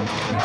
Oh,